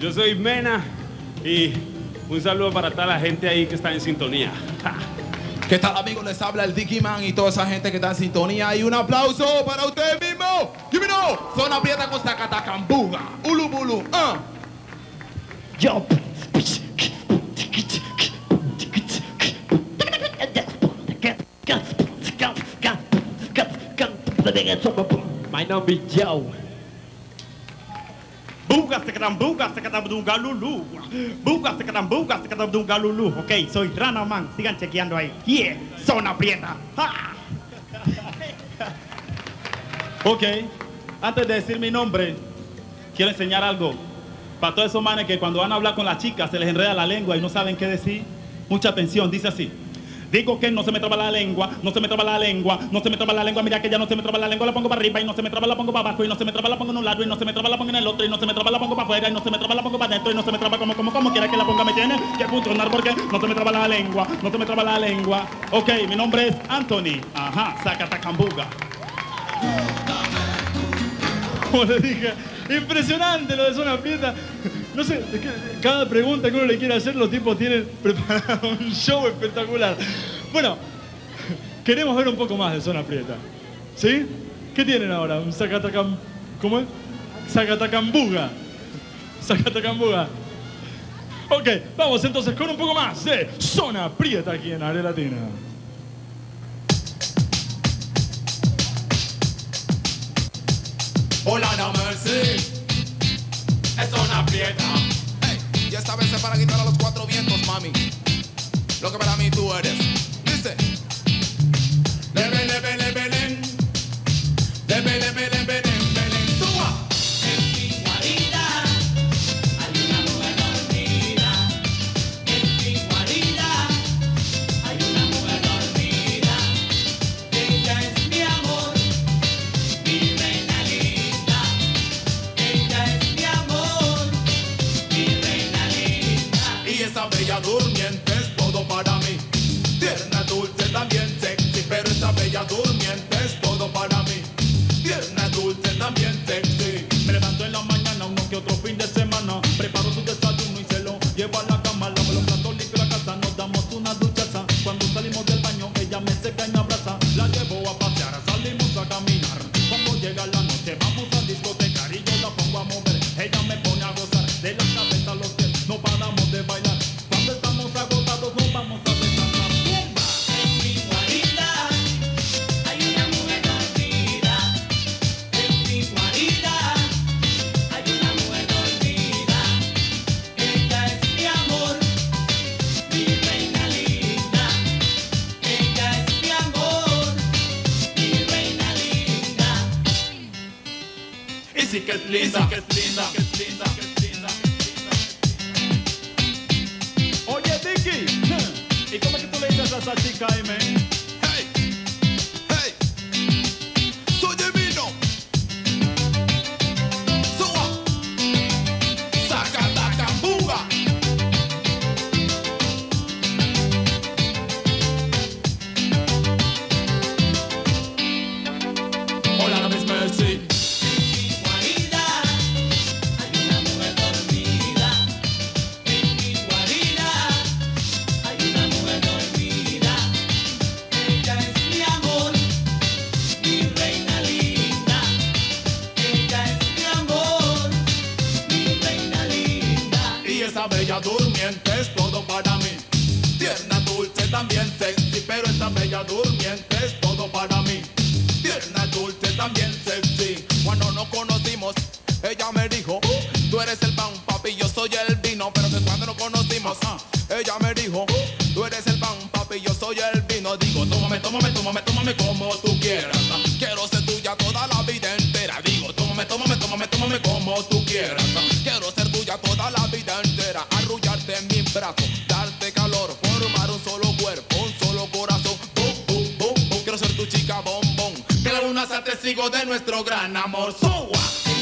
Yo soy Mena y un saludo para toda la gente ahí que está en sintonía. ¿Qué tal amigos? Les habla el Dicky Man y toda esa gente que está en sintonía. Y un aplauso para ustedes mismos. Give me know. Zona Prieta con Zacatacambuga. Ulu Bulu. Uh. Yo. My name is Joe. Buga, buga, lulu. Buga, buga, lulu. Ok, soy Rana Man. Sigan chequeando ahí. Yeah, zona prieta. ¡Ja! Ok, antes de decir mi nombre, quiero enseñar algo. Para todos esos manes que cuando van a hablar con las chicas se les enreda la lengua y no saben qué decir. Mucha atención, dice así. Digo que no se me traba la lengua, no se me traba la lengua, no se me traba la lengua, mira que ya no se me traba la lengua, la pongo para arriba y no se me traba la pongo para abajo y no se me traba la pongo en un lado y no se me traba la pongo en el otro y no se me traba la pongo para afuera y no se me traba la pongo para adentro y no se me traba como como como quiera que la ponga me tiene que funcionar porque no se me traba la lengua, no se me traba la lengua. Ok, mi nombre es Anthony, ajá, Zacatacambuga. Como le dije, impresionante lo de Zona Prieta. No sé, es que cada pregunta que uno le quiere hacer, los tipos tienen preparado un show espectacular. Bueno, queremos ver un poco más de Zona Prieta. ¿Sí? ¿Qué tienen ahora? ¿Un Zacatacam... ¿Cómo es? Zacatacambuga. Zacatacambuga. Ok, vamos entonces con un poco más de Zona Prieta aquí en Área Latina. Hola, no mercy. Es zona prieta. Hey, y esta vez es para quitar a los cuatro vientos, mami. Lo que para mí tú eres. Dice. Lebe, lebe, lebe, len. Lebe, lebe, lebe, durmiente es todo para mí. Tierna, dulce, también sexy. Pero esa bella durmiente es todo para mí. Tierna, dulce, también sexy. Me levanto en la mañana, uno que otro fin de semana. Preparo su desayuno y se lo llevo a la cama. Lavo los platos, limpio la casa, nos damos una duchaza. Cuando salimos del baño, ella me seca y me abraza. La llevo a pasear, salimos a caminar. Cuando llega la noche, vamos a discotecar y yo la pongo a mover. Ella me pone a gozar de la Y sí que esa bella durmiente es todo para mí. Tierna, dulce, también sexy. Cuando nos conocimos, ella me dijo: Tú eres el pan, papi, yo soy el vino. Pero que cuando nos conocimos, ella me dijo: Tú eres el pan, papi, yo soy el vino. Digo: Tómame, tómame, tómame, tómame como tú quieras. Quiero ser tuya toda la vida entera. Digo: Tómame, tómame, tómame, tómame como tú quieras. Quiero ser tuya toda la vida entera. Arrullarte en mis brazos, testigo de nuestro gran amor. Suba.